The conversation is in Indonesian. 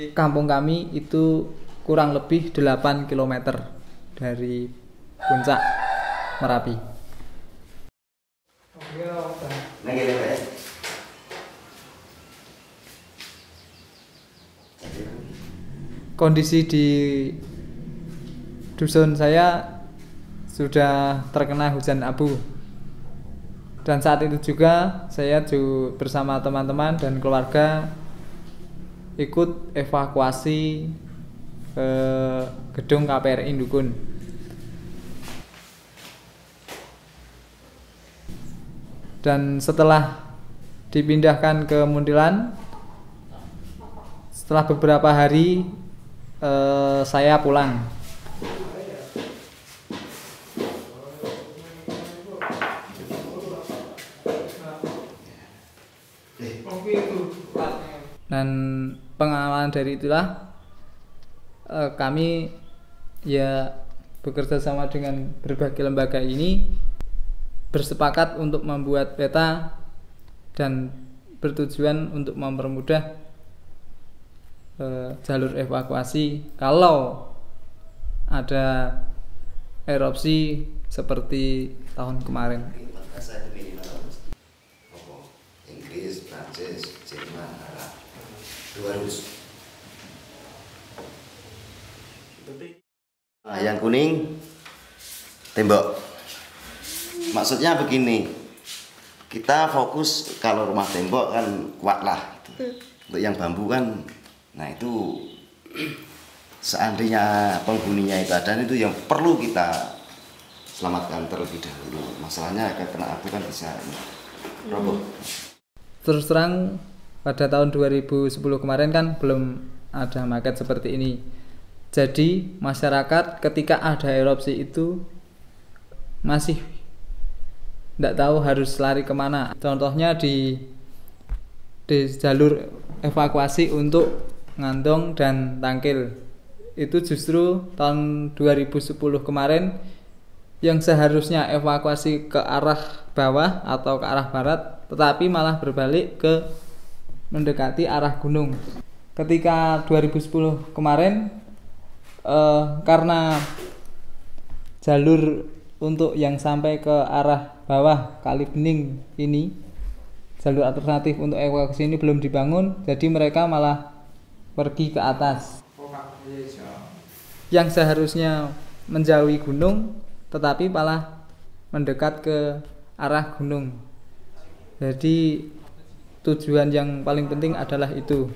Kampung kami itu kurang lebih 8 km dari puncak Merapi. Wae. Kondisi di dusun saya sudah terkena hujan abu. Dan saat itu juga saya bersama teman-teman dan keluarga ikut evakuasi ke gedung KPRI Dukun. Dan setelah dipindahkan ke Muntilan, setelah beberapa hari eh, saya pulang. Dan pengalaman dari itulah eh, kami ya bekerja sama dengan berbagai lembaga ini bersepakat untuk membuat peta dan bertujuan untuk mempermudah eh, jalur evakuasi kalau ada erupsi seperti tahun kemarin. 200. Nah, yang kuning tembok. Maksudnya begini. Kita fokus kalau rumah tembok kan kuat lah. gitu. Untuk yang bambu kan, nah itu seandainya penghuninya itu ada itu yang perlu kita selamatkan terlebih dahulu. Masalahnya kayak kena api kan bisa roboh. Terus terang pada tahun 2010 kemarin kan belum ada market seperti ini. Jadi masyarakat ketika ada erupsi itu masih tidak tahu harus lari ke mana. Contohnya di di jalur evakuasi untuk Ngandong dan Tangkil itu justru tahun 2010 kemarin yang seharusnya evakuasi ke arah bawah atau ke arah barat tetapi malah berbalik ke mendekati arah gunung. Ketika 2010 kemarin eh, karena jalur untuk yang sampai ke arah bawah Kali Bening ini jalur alternatif untuk evakuasi ini belum dibangun jadi mereka malah pergi ke atas yang seharusnya menjauhi gunung tetapi malah mendekat ke arah gunung jadi tujuan yang paling penting adalah itu